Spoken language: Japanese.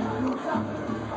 よかった。